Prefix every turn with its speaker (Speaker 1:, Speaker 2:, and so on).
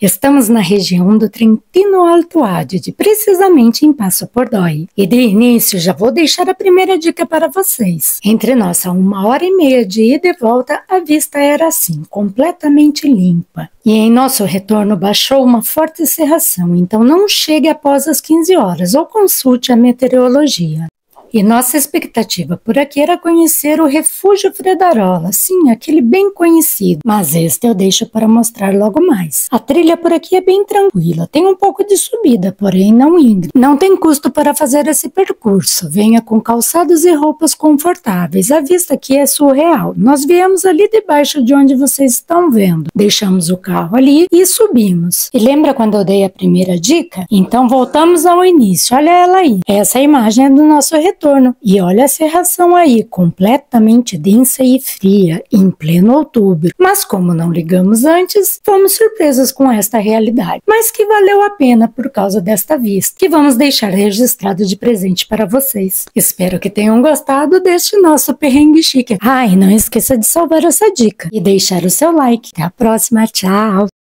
Speaker 1: Estamos na região do Trentino Alto Adige, precisamente em Passo Pordoi. E de início já vou deixar a primeira dica para vocês. Entre nossa uma hora e meia de ida e volta, a vista era assim, completamente limpa. E em nosso retorno baixou uma forte cerração, então não chegue após as 15 horas ou consulte a meteorologia. E nossa expectativa por aqui era conhecer o Refúgio Fredarola, sim, aquele bem conhecido, mas este eu deixo para mostrar logo mais. A trilha por aqui é bem tranquila, tem um pouco de subida, porém não íngreme. Não tem custo para fazer esse percurso, venha com calçados e roupas confortáveis, a vista aqui é surreal. Nós viemos ali debaixo de onde vocês estão vendo, deixamos o carro ali e subimos. E lembra quando eu dei a primeira dica? Então voltamos ao início, olha ela aí. Essa imagem é do nosso retorno retorno. E olha a serração aí, completamente densa e fria, em pleno outubro. Mas como não ligamos antes, fomos surpresas com esta realidade. Mas que valeu a pena por causa desta vista, que vamos deixar registrado de presente para vocês. Espero que tenham gostado deste nosso perrengue chique. Ah, e não esqueça de salvar essa dica e deixar o seu like. Até a próxima, tchau!